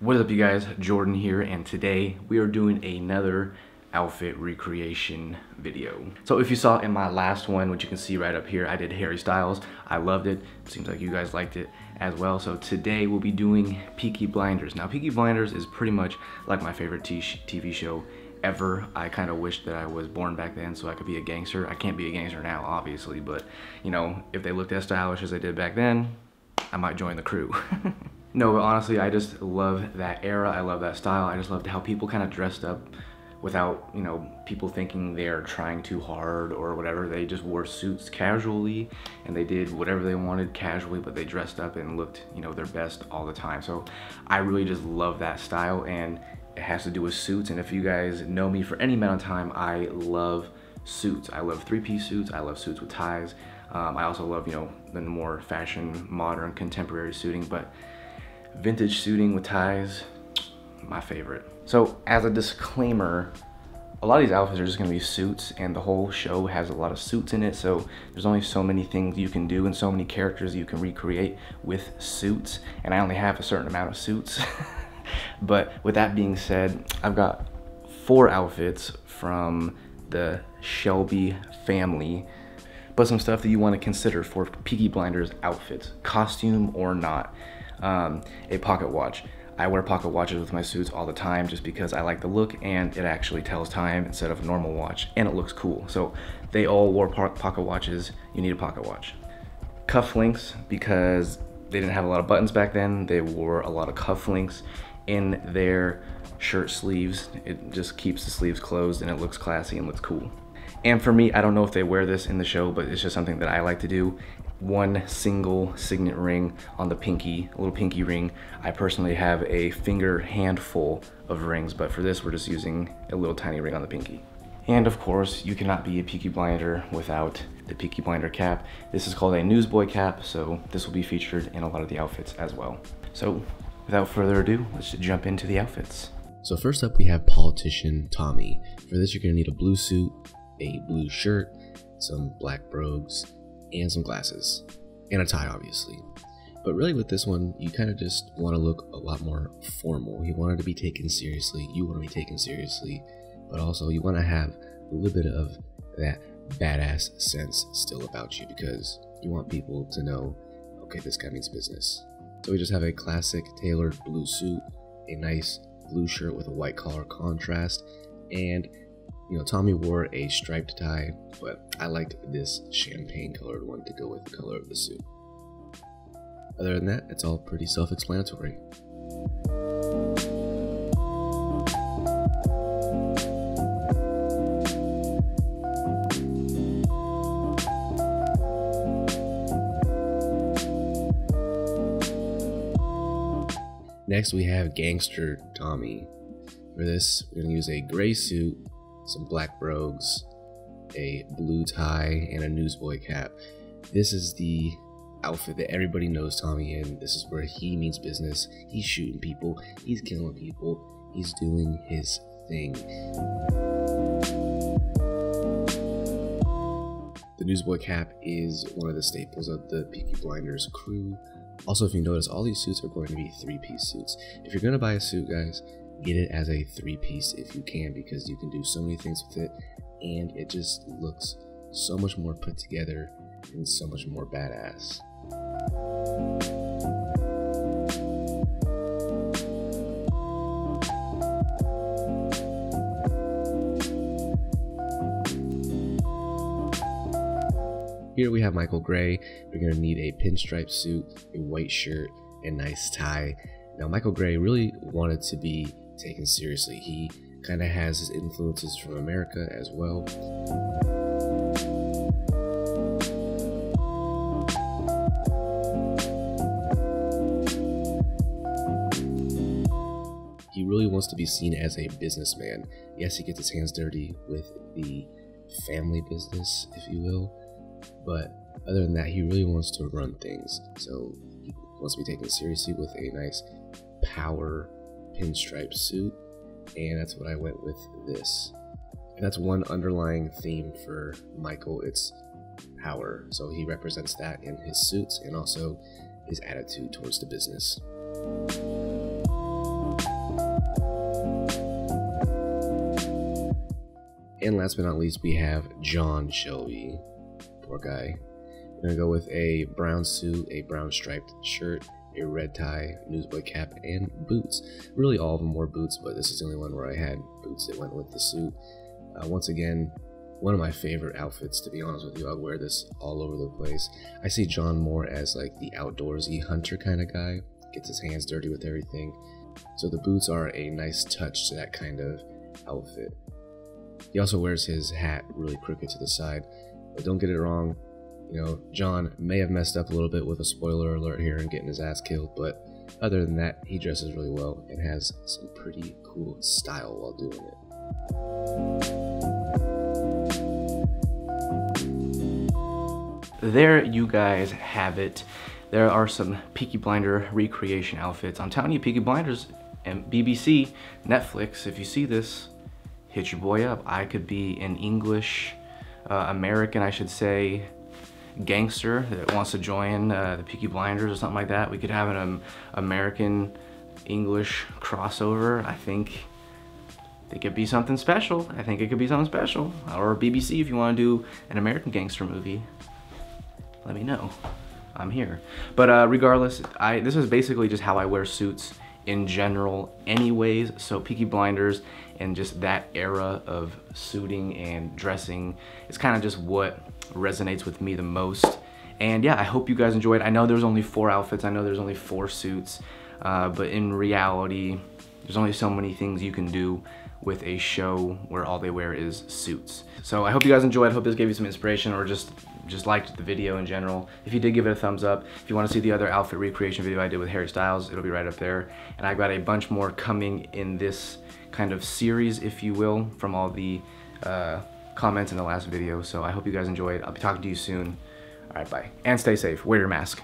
What is up you guys, Jordan here, and today we are doing another outfit recreation video. So if you saw in my last one, which you can see right up here, I did Harry Styles. I loved it. Seems like you guys liked it as well. So today we'll be doing Peaky Blinders. Now Peaky Blinders is pretty much like my favorite TV show ever. I kind of wish that I was born back then so I could be a gangster. I can't be a gangster now, obviously, but you know, if they looked as stylish as they did back then, I might join the crew. no, but honestly, I just love that era. I love that style. I just loved how people kind of dressed up without, you know, people thinking they're trying too hard or whatever. They just wore suits casually and they did whatever they wanted casually, but they dressed up and looked, you know, their best all the time. So I really just love that style and it has to do with suits. And if you guys know me for any amount of time, I love suits. I love three-piece suits. I love suits with ties. Um, I also love, you know, the more fashion, modern, contemporary suiting, but vintage suiting with ties, my favorite. So as a disclaimer, a lot of these outfits are just gonna be suits and the whole show has a lot of suits in it. So there's only so many things you can do and so many characters you can recreate with suits. And I only have a certain amount of suits. but with that being said, I've got four outfits from the Shelby family but some stuff that you want to consider for Peaky Blinders outfits, costume or not. Um, a pocket watch. I wear pocket watches with my suits all the time just because I like the look and it actually tells time instead of a normal watch and it looks cool. So they all wore pocket watches. You need a pocket watch. Cufflinks because they didn't have a lot of buttons back then. They wore a lot of cufflinks in their shirt sleeves. It just keeps the sleeves closed and it looks classy and looks cool. And for me, I don't know if they wear this in the show, but it's just something that I like to do one single signet ring on the pinky, a little pinky ring. I personally have a finger handful of rings, but for this we're just using a little tiny ring on the pinky. And of course, you cannot be a Peaky Blinder without the Peaky Blinder cap. This is called a newsboy cap, so this will be featured in a lot of the outfits as well. So without further ado, let's jump into the outfits. So first up we have politician Tommy. For this you're gonna need a blue suit, a blue shirt, some black brogues, and some glasses, and a tie, obviously. But really, with this one, you kind of just want to look a lot more formal. You want to be taken seriously. You want to be taken seriously, but also you want to have a little bit of that badass sense still about you because you want people to know, okay, this guy means business. So we just have a classic tailored blue suit, a nice blue shirt with a white collar contrast, and you know, Tommy wore a striped tie, but I liked this champagne colored one to go with the color of the suit. Other than that, it's all pretty self explanatory. Next, we have Gangster Tommy. For this, we're going to use a gray suit some black brogues, a blue tie, and a newsboy cap. This is the outfit that everybody knows Tommy in. This is where he means business. He's shooting people, he's killing people, he's doing his thing. The newsboy cap is one of the staples of the Peaky Blinders crew. Also, if you notice, all these suits are going to be three-piece suits. If you're going to buy a suit, guys, get it as a three piece if you can because you can do so many things with it and it just looks so much more put together and so much more badass. Here we have Michael Gray. You're going to need a pinstripe suit, a white shirt, a nice tie. Now, Michael Gray really wanted to be taken seriously. He kind of has his influences from America as well. He really wants to be seen as a businessman. Yes, he gets his hands dirty with the family business, if you will, but other than that, he really wants to run things. So he wants to be taken seriously with a nice power pinstripe suit, and that's what I went with this. And that's one underlying theme for Michael, it's power. So he represents that in his suits and also his attitude towards the business. And last but not least, we have John Shelby. Poor guy. I'm gonna go with a brown suit, a brown striped shirt, red tie, newsboy cap, and boots. Really, all of them wore boots, but this is the only one where I had boots that went with the suit. Uh, once again, one of my favorite outfits, to be honest with you. I'll wear this all over the place. I see John more as like the outdoorsy hunter kind of guy, gets his hands dirty with everything. So the boots are a nice touch to that kind of outfit. He also wears his hat really crooked to the side, but don't get it wrong, you know, John may have messed up a little bit with a spoiler alert here and getting his ass killed, but other than that, he dresses really well and has some pretty cool style while doing it. There you guys have it. There are some Peaky Blinder recreation outfits. I'm telling you, Peaky Blinders and BBC, Netflix, if you see this, hit your boy up. I could be an English, uh, American, I should say, gangster that wants to join uh, the Peaky Blinders or something like that. We could have an um, American English crossover. I think it could be something special. I think it could be something special. Or BBC if you want to do an American gangster movie. Let me know. I'm here. But uh, regardless, I this is basically just how I wear suits in general anyways. So Peaky Blinders and just that era of suiting and dressing is kind of just what resonates with me the most. And yeah, I hope you guys enjoyed. I know there's only four outfits. I know there's only four suits. Uh, but in reality, there's only so many things you can do with a show where all they wear is suits. So I hope you guys enjoyed. I hope this gave you some inspiration or just just liked the video in general. If you did, give it a thumbs up. If you want to see the other outfit recreation video I did with Harry Styles, it'll be right up there. And I've got a bunch more coming in this kind of series, if you will, from all the uh, comments in the last video. So I hope you guys enjoyed. I'll be talking to you soon. All right, bye. And stay safe. Wear your mask.